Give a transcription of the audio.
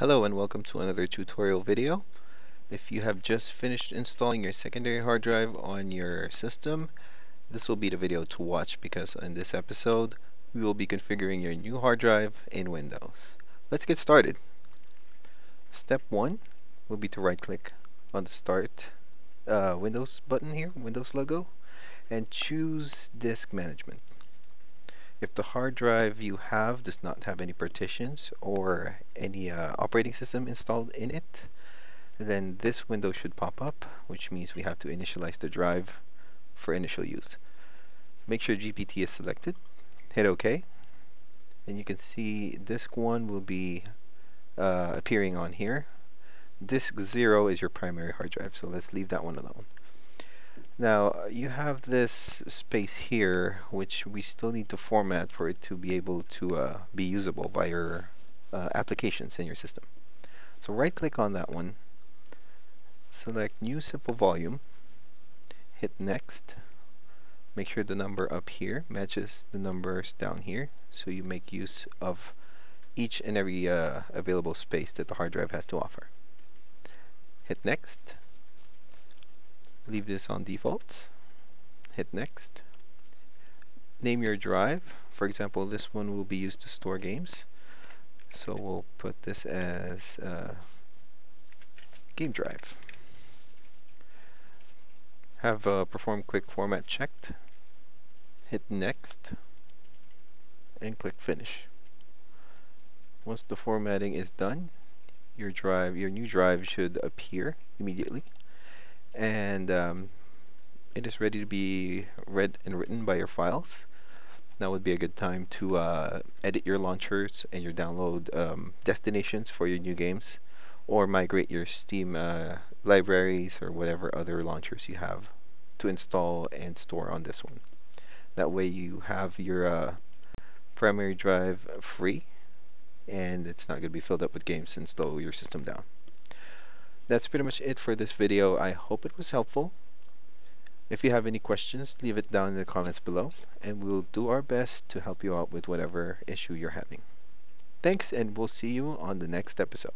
Hello and welcome to another tutorial video. If you have just finished installing your secondary hard drive on your system, this will be the video to watch because in this episode we will be configuring your new hard drive in Windows. Let's get started. Step 1 will be to right click on the Start uh, Windows button here, Windows logo, and choose Disk Management. If the hard drive you have does not have any partitions or any uh, operating system installed in it, then this window should pop up, which means we have to initialize the drive for initial use. Make sure GPT is selected, hit OK, and you can see disk 1 will be uh, appearing on here. Disk 0 is your primary hard drive, so let's leave that one alone. Now you have this space here which we still need to format for it to be able to uh, be usable by your uh, applications in your system. So right click on that one, select new simple volume, hit next, make sure the number up here matches the numbers down here so you make use of each and every uh, available space that the hard drive has to offer. Hit next leave this on default. Hit next. Name your drive. For example this one will be used to store games. So we'll put this as uh, game drive. Have uh, perform quick format checked. Hit next and click finish. Once the formatting is done your drive your new drive should appear immediately and um, it is ready to be read and written by your files. Now would be a good time to uh, edit your launchers and your download um, destinations for your new games or migrate your Steam uh, libraries or whatever other launchers you have to install and store on this one. That way you have your uh, primary drive free and it's not going to be filled up with games and slow your system down that's pretty much it for this video. I hope it was helpful. If you have any questions, leave it down in the comments below, and we'll do our best to help you out with whatever issue you're having. Thanks, and we'll see you on the next episode.